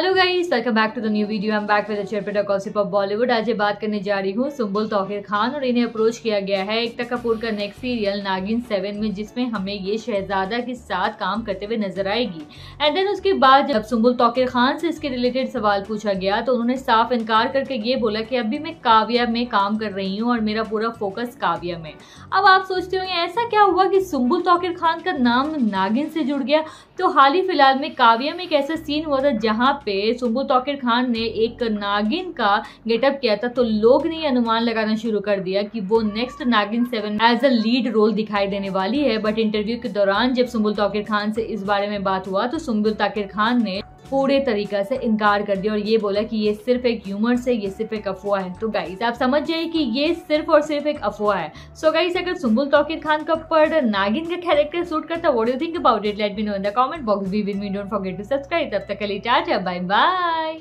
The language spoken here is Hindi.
Hello guys welcome back to the new video I am back with चेयरपेटर gossip of Bollywood आज ये बात करने जा रही हूँ सुम्बुल तौहिर खान और इन्हें अप्रोच किया गया है एकता कपूर का नेक्स्ट सीरियल नागिन सेवन में, जिसमें हमें ये शहजादा के साथ काम करते हुए नज़र आएगी। एंड देन उसके बाद जब सुम्बुल तौहिर खान से इसके रिलेटेड सवाल पूछा गया तो उन्होंने साफ़ इनकार करके ये बोला कि अभी मैं काव्या में काम कर रही हूँ और मेरा पूरा फोकस काव्या में। अब आप सोचते हो ऐसा क्या हुआ कि सुम्बुल तौहिर खान का नाम नागिन से जुड़ गया? तो हाल ही फ़िलहाल में काव्या में एक ऐसा सीन हुआ था जहाँ पे सुम्बुल तोकिर खान ने एक नागिन का गेटअप किया था तो लोग ने अनुमान लगाना शुरू कर दिया कि वो next Naagin seven as a lead role दिखाई देने वाली है। बट इंटरव्यू के दौरान जब सुम्बुल तोकिर खान से इस बारे में बात हुआ तो सुम्बुल ताकिर खान ने पूरे तरीका से इनकार कर दिया और ये बोला कि ये सिर्फ़ एक ह्यूमर से, ये सिर्फ़ एक अफवाह है। तो गाइस आप समझ जाइए कि ये सिर्फ़ और सिर्फ़ एक अफवाह है। सो so गाइस अगर सुम्बुल तौकीर खान का पर नागिन का कैरेक्टर सूट करता what you think about it let me know in the comment box be with me don't forget to subscribe तब तक के लिए, टाटा बाय बाय